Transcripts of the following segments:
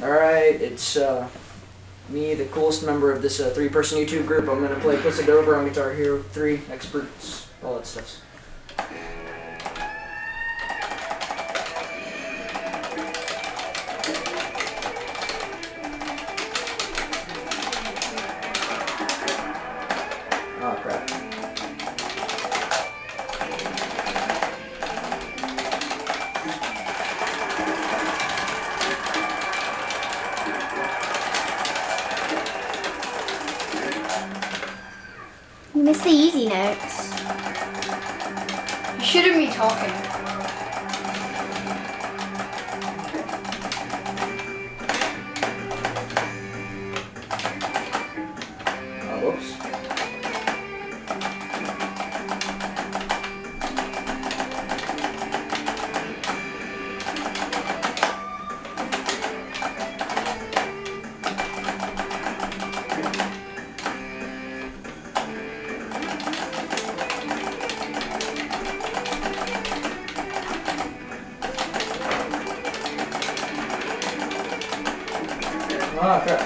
Alright, it's uh, me, the coolest member of this uh, three person YouTube group. I'm going to play Cliffs of Dover on Guitar Hero 3, experts, all that stuff. Missed the easy notes. You shouldn't be talking. Ah, crap.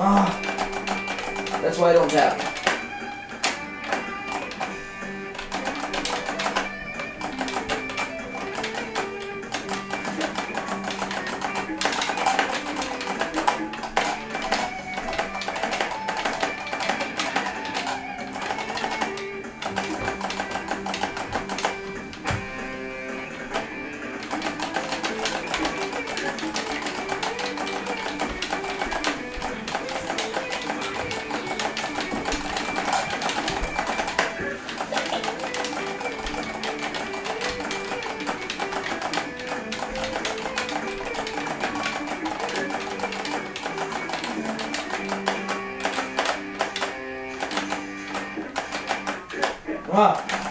Ah, that's why I don't tap. Ah.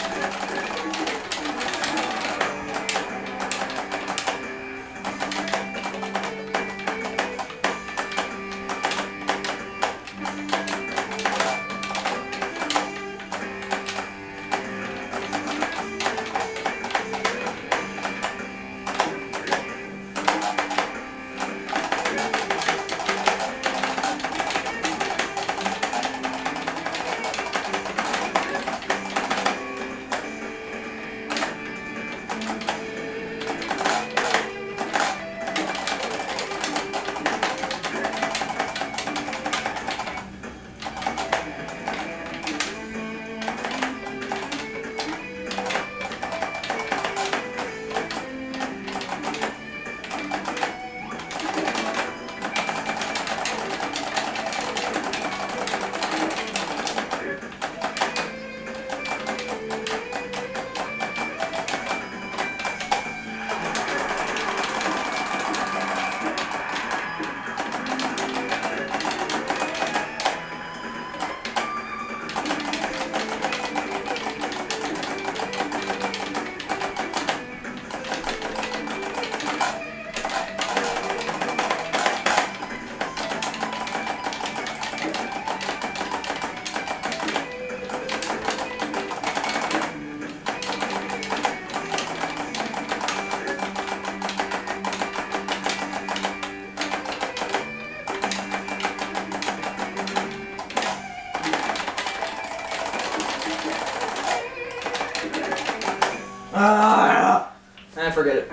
Ah, I forget it.